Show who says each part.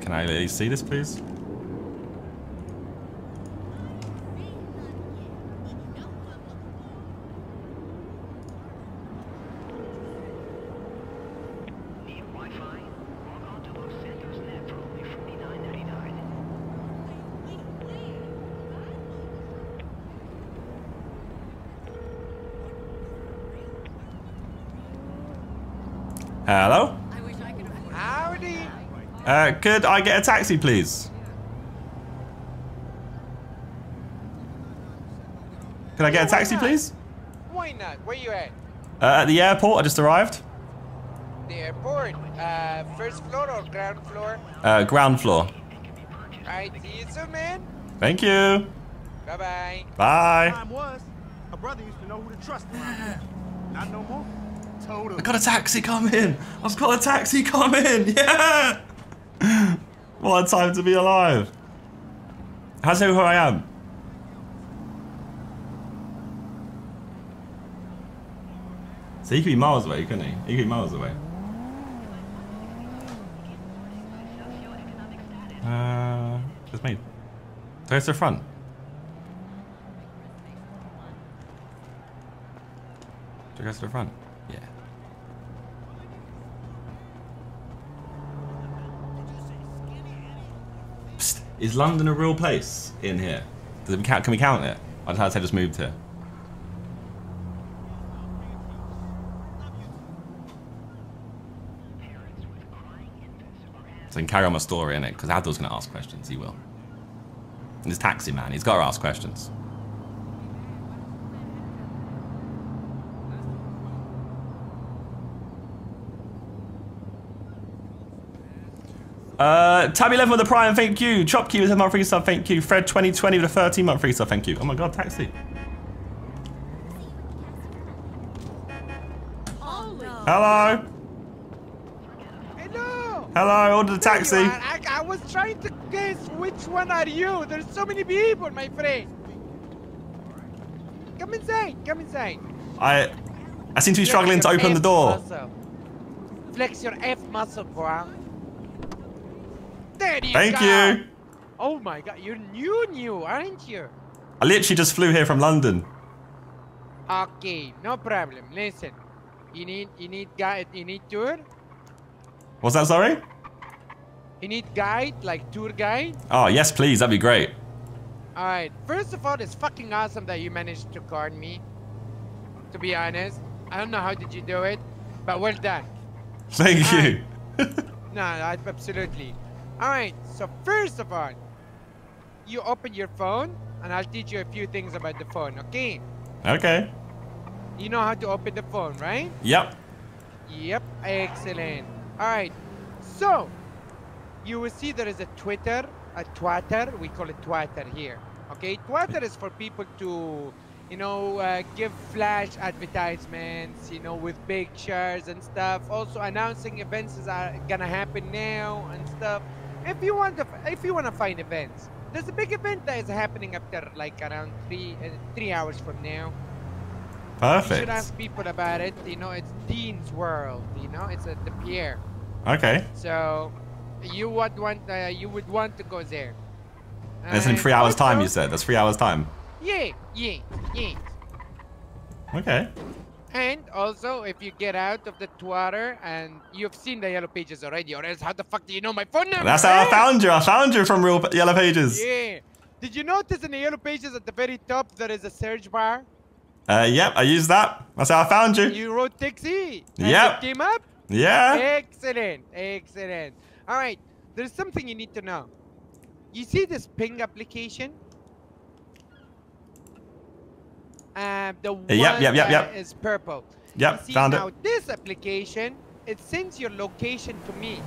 Speaker 1: Can I see this, please?
Speaker 2: Need
Speaker 1: Uh, could I get a taxi, please? Could I get a taxi, please?
Speaker 3: Why not? Where you at?
Speaker 1: Uh, at the airport, I just arrived.
Speaker 3: The airport. Uh, first floor or ground floor?
Speaker 1: Uh, ground floor.
Speaker 3: Alright, see you soon, man.
Speaker 1: Thank you.
Speaker 3: Bye bye.
Speaker 1: Bye.
Speaker 4: Time was, a brother used to know who to trust. Not no more. Told
Speaker 1: I got a taxi coming. I've got a taxi coming. Yeah. What a time to be alive. How's who I am? So he could be miles away, couldn't he? He could be miles away. Uh, just me. Go to the front. I go to the front? Yeah. Is London a real place in here? Count, can we count it? I'd have just moved here. So I can carry on my story in it, because Adil's going to ask questions. He will. And this taxi man, he's got to ask questions. Uh, Tab 11 with a prime, thank you. Chopkey with a month free sub, thank you. Fred 2020 with a 13 month free sub, thank you. Oh my god, taxi. Hello.
Speaker 3: Hello.
Speaker 1: Hello, ordered a taxi.
Speaker 3: There you are. I, I was trying to guess which one are you. There's so many people, my friend. Come inside. Come inside.
Speaker 1: I I seem to be struggling to open the door.
Speaker 3: Flex your F muscle, bro. There you
Speaker 1: Thank
Speaker 3: go.
Speaker 1: you.
Speaker 3: Oh my god, you're new, new, aren't you?
Speaker 1: I literally just flew here from London.
Speaker 3: Okay, no problem. Listen, you need you need guide, you need tour,
Speaker 1: What's that, sorry?
Speaker 3: you need guide like tour guide.
Speaker 1: Oh, yes, please. That'd be great.
Speaker 3: All right. First of all, it's fucking awesome that you managed to card me. To be honest, I don't know how did you do it, but well done.
Speaker 1: Thank you.
Speaker 3: No, absolutely. All right. So first of all, you open your phone, and I'll teach you a few things about the phone. Okay?
Speaker 1: okay.
Speaker 3: You know how to open the phone, right?
Speaker 1: Yep.
Speaker 3: Yep. Excellent. All right. So you will see there is a Twitter, a Twitter. We call it Twitter here. Okay. Twitter is for people to, you know, uh, give flash advertisements. You know, with pictures and stuff. Also announcing events that are gonna happen now and stuff. If you want to, if you want to find events, there's a big event that is happening after like around three uh, three hours from now. You should ask people about it. You know, it's Dean's World. You know, it's at the pier.
Speaker 1: Okay.
Speaker 3: So you would want uh, you would want to go there.
Speaker 1: It's in three hours' time, you said. That's three hours' time.
Speaker 3: Yeah, yeah, yeah.
Speaker 1: Okay.
Speaker 3: And also, if you get out of the Twitter and you've seen the yellow pages already, or else how the fuck do you know my phone number?
Speaker 1: That's how I
Speaker 3: eh?
Speaker 1: found you. I found you from Real Yellow Pages.
Speaker 3: Yeah. Did you notice in the yellow pages at the very top there is a search bar?
Speaker 1: Uh, yep, I used that. That's how I found you.
Speaker 3: You wrote taxi.
Speaker 1: Yep.
Speaker 3: it came up.
Speaker 1: Yeah.
Speaker 3: Excellent, excellent. All right, there's something you need to know. You see this ping application? Uh, the one
Speaker 1: yep, yep, yep, yep.
Speaker 3: is purple.
Speaker 1: Yep,
Speaker 3: see,
Speaker 1: found it.
Speaker 3: now this application, it sends your location to me.